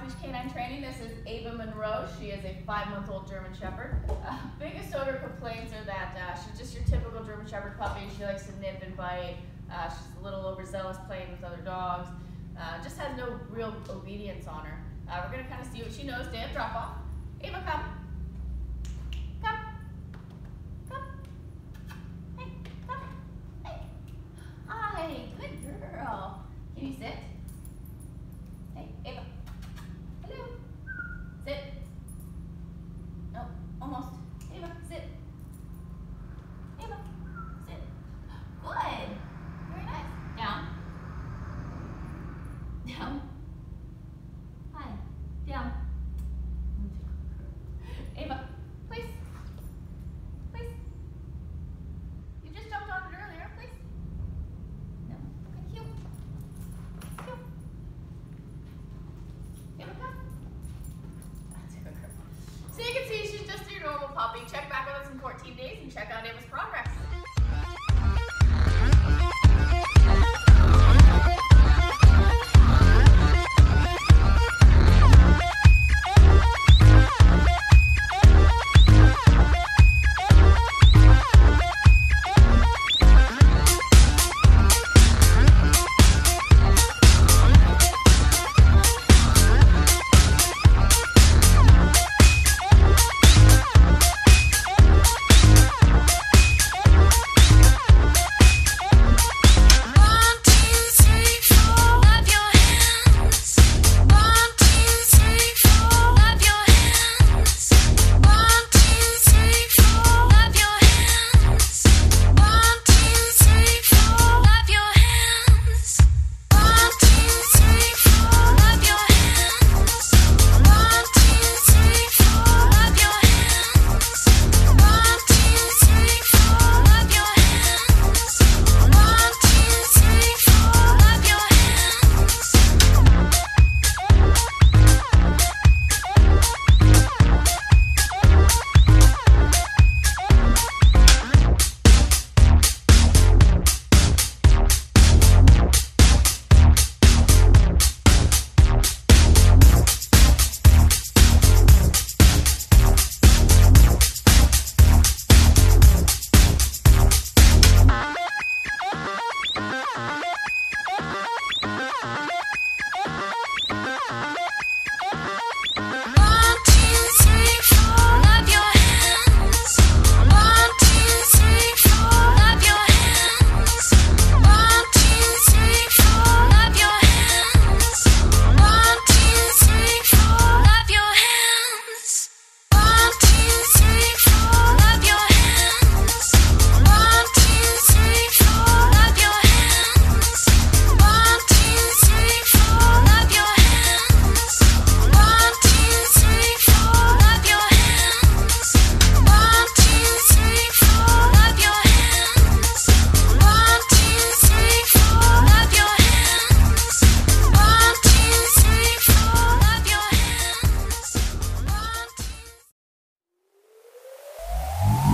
Off Leash K9 Training. This is Ava Monroe. She is a five-month-old German Shepherd. Uh, biggest odor complaints are that uh, she's just your typical German Shepherd puppy. She likes to nip and bite. Uh, she's a little overzealous playing with other dogs. Uh, just has no real obedience on her. Uh, we're going to kind of see what she knows day of drop-off. Ava, come. check out Amy's progress.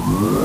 mm